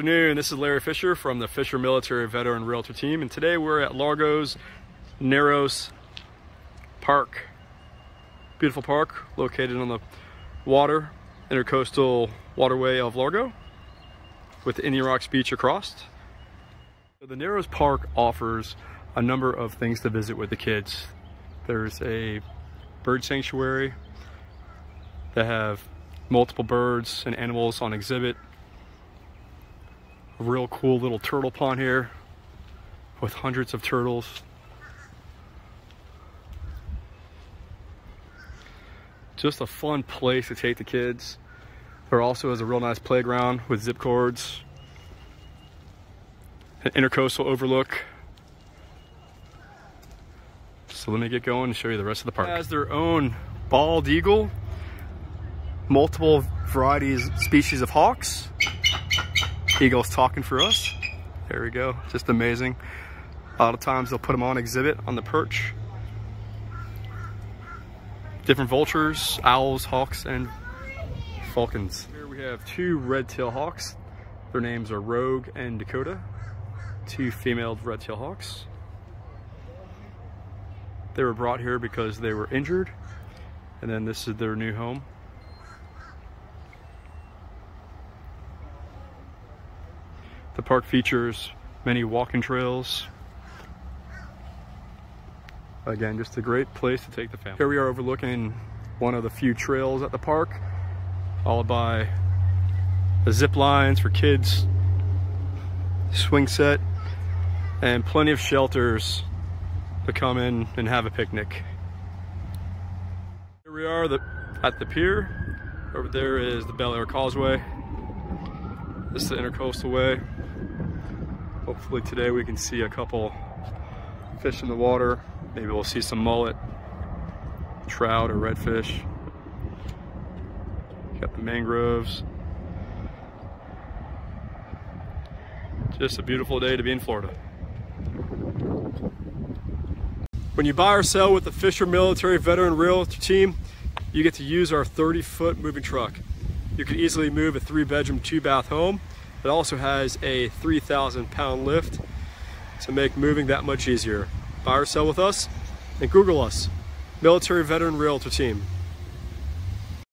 afternoon. This is Larry Fisher from the Fisher Military Veteran Realtor Team, and today we're at Largo's Narrows Park. Beautiful park located on the water, intercoastal waterway of Largo with Indian Rocks Beach across. So the Narrows Park offers a number of things to visit with the kids. There's a bird sanctuary that have multiple birds and animals on exhibit a real cool little turtle pond here with hundreds of turtles. Just a fun place to take the kids. There also is a real nice playground with zip cords, an intercoastal overlook. So let me get going and show you the rest of the park. It has their own bald eagle, multiple varieties, species of hawks, Eagles talking for us. There we go, just amazing. A lot of times they'll put them on exhibit on the perch. Different vultures, owls, hawks, and falcons. Here we have two red-tailed hawks. Their names are Rogue and Dakota. Two female red-tailed hawks. They were brought here because they were injured. And then this is their new home. The park features many walking trails. Again, just a great place to take the family. Here we are overlooking one of the few trails at the park, followed by the zip lines for kids, swing set, and plenty of shelters to come in and have a picnic. Here we are the, at the pier. Over there is the Belleair Causeway. This is the Intercoastal Way. Hopefully today we can see a couple fish in the water. Maybe we'll see some mullet, trout or redfish. Got the mangroves. Just a beautiful day to be in Florida. When you buy or sell with the Fisher Military Veteran Realtor Team, you get to use our 30 foot moving truck. You can easily move a three bedroom, two bath home it also has a 3,000 pound lift to make moving that much easier. Buy or sell with us and Google us, Military Veteran Realtor Team.